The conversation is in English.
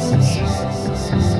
Jesus.